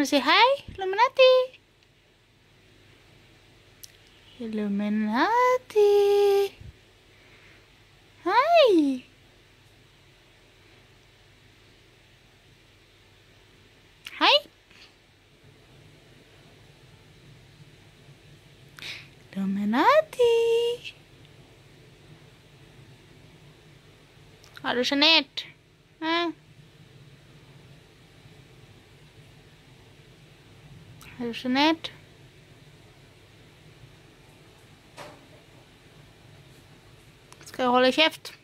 Want to say hi, Illuminati? Illuminati. Hi. Hi. Illuminati. Har hallusinert. Skal jeg holde kjeft?